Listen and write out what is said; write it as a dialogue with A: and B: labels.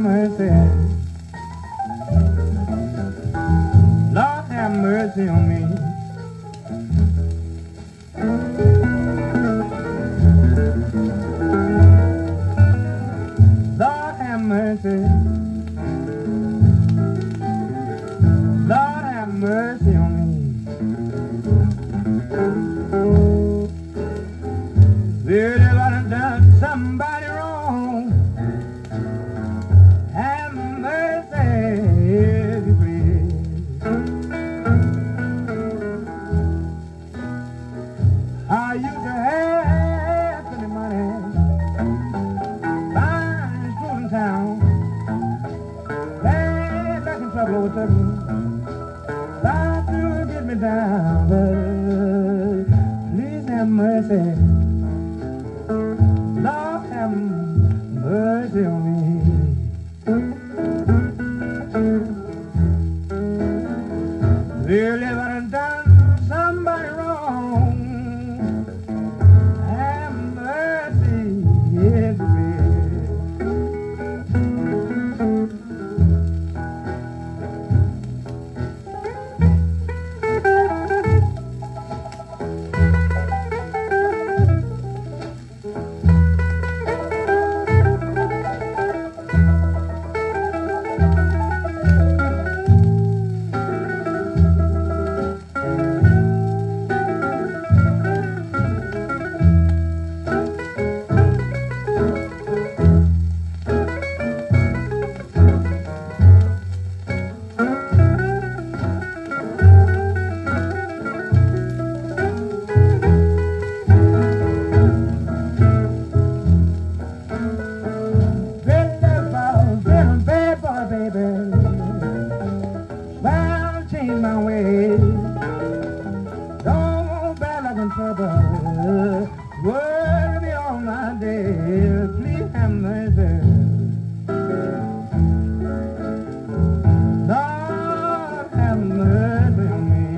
A: mercy. Lord, have mercy on me. Lord, have mercy. Lord, have mercy on me. Little I done somebody wrong. Over me. Try to get me down, but please have mercy. Lord have mercy on me. Really, if I done Don't want bad luck and trouble. Worry me all my day. Please have mercy. Lord, have mercy on me.